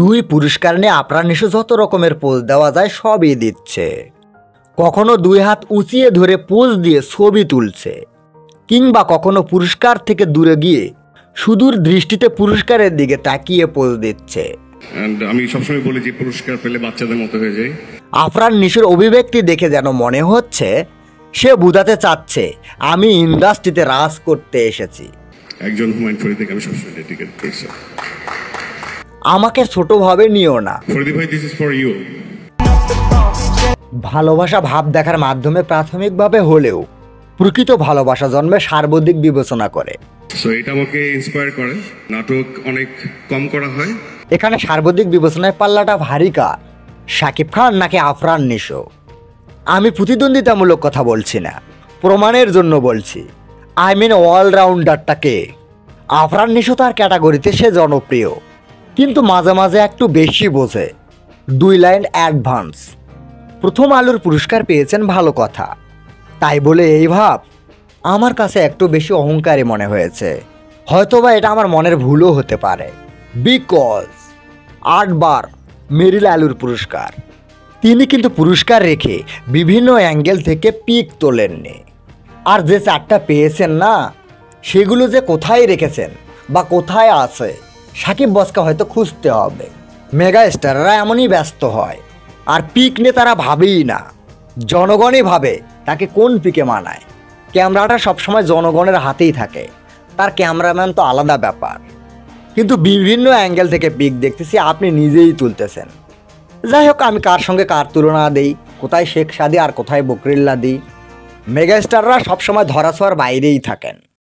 দুই পুরস্কার নিয়ে আপনার নিশো যত রকমের পোজ দেওয়া যায় সবই দিচ্ছে। কখনো দুই হাত উঁচিয়ে ধরে পোজ দিয়ে ছবি তুলছে কিংবা কখনো পুরস্কার থেকে দূরে গিয়ে সুদূর দৃষ্টিতে পুরস্কারের দিকে তাকিয়ে পোজ দিচ্ছে। আমি সবসময় বলি যে পুরস্কার পেলে বাচ্চাদের মতো হয়ে যায় আফরান নিশোর অভিব্যক্তি দেখে যেন মনে হচ্ছে সে বুঝাতে চাচ্ছে আমি ইন্ডাস্ট্রিতে রাজ করতে এসেছি। একজন হুমায়ুন ফরিদ থেকে আমি সবসময় ডেডিকেট করছি আমাকে ছোটভাবে নিও না। ভালোবাসা ভাব দেখার মাধ্যমে প্রাথমিকভাবে হলেও প্রকৃত ভালোবাসা জন্মে সার্বদিক বিবেচনা করে। সো এটা আমাকে ইন্সপায়ার করে। নাটক অনেক কম করা হয়। এখানে সার্বদিক বিবেচনায় পাল্লাটা ভারিকা শাকিব খান নাকি আফরান নিশো? আমি প্রতিদ্বন্দ্বিতামূলক কথা বলছি না প্রমাণের জন্য বলছি। আই মিন অলরাউন্ডারটাকে আফরান নিশো তার ক্যাটাগরিতে সে জনপ্রিয়। কিন্তু মাঝে মাঝে একটু বেশি বোঝে। দুই লাইন অ্যাডভান্স। প্রথম আলোর পুরস্কার পেয়েছেন ভালো কথা। তাই বলে এই ভাব আমার কাছে একটু বেশি অহংকারী মনে হয়েছে। হয়তোবা এটা আমার মনের ভুলও হতে পারে। বিকজ আটবার মেরিল আলুর পুরস্কার। তিনি কিন্তু পুরস্কার রেখে বিভিন্ন অ্যাঙ্গেল থেকে পিক তোলেননি। আর যে চারটা পেয়েছেন না, সেগুলো যে কোথায় রেখেছেন বা কোথায় আছে সাকিব বসকে হয়তো খুঁজতে হবে। মেগা স্টাররা এমনই ব্যস্ত হয়। আর পিক নিয়ে তারা ভাবেই না। জনগণই ভাবে তাকে কোন পিকে মানায়। ক্যামেরাটা সবসময় জনগণের হাতেই থাকে। তার ক্যামেরাম্যান তো আলাদা ব্যাপার। কিন্তু বিভিন্ন অ্যাঙ্গেল থেকে পিক দেখতেছি আপনি নিজেই তুলতেছেন। যাই হোক, আমি কার সঙ্গে কার তুলনা দেই, কোথায় শেখ সাদি আর কোথায় বকরিল্লা দিই। মেগাস্টাররা সবসময় ধরাছোঁয়ার বাইরেই থাকেন।